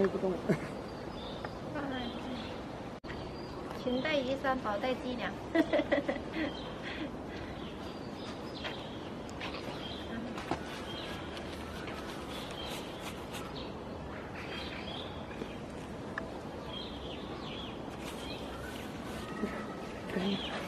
也不动。勤带衣衫，宝带脊梁。啊。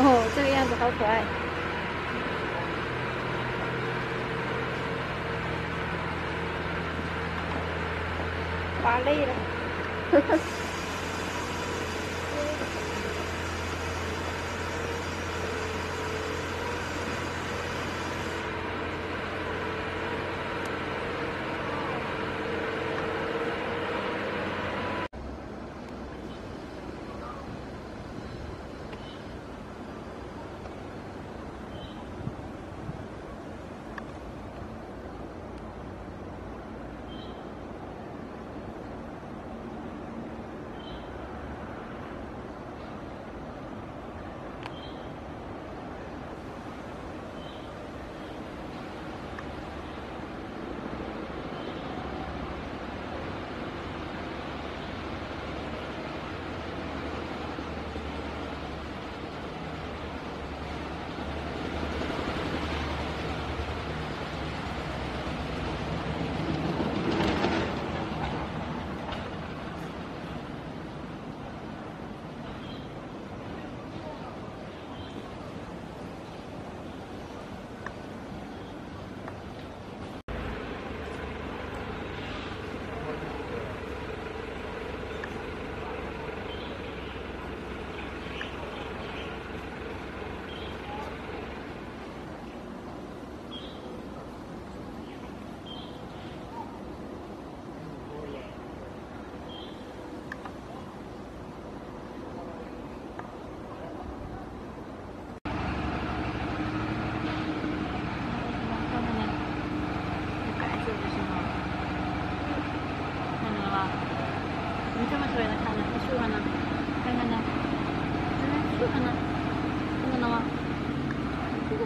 哦，这个样子好可爱，玩累了，呵呵。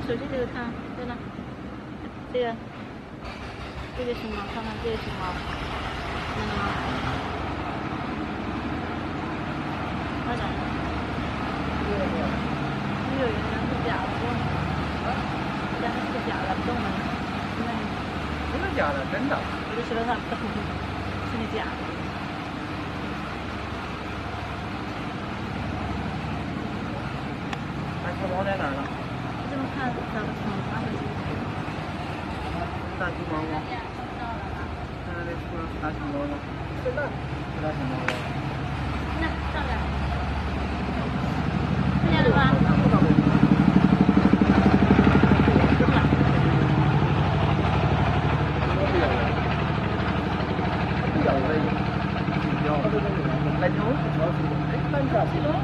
这个手机这个看，对呢。这个，这个熊猫，看看这个熊猫，看到吗？看到了。没有人家是假的，人家是假的，不动了。真的假的？真的。我就说他不动，是你假的。猫在哪儿呢？你怎么看找不成？大熊猫？吗？看那出了大熊猫？吗？是的，是大熊猫？吗？那上来，看见了吗？来牛，哎，看着，是吗？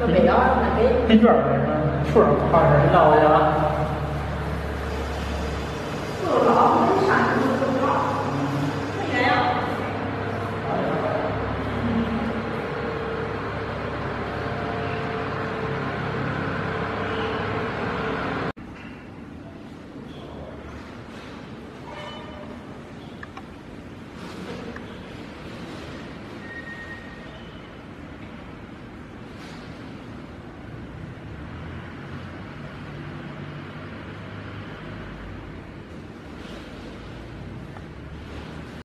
那北腰那北。那卷儿，树上挂着，你拿回去啊。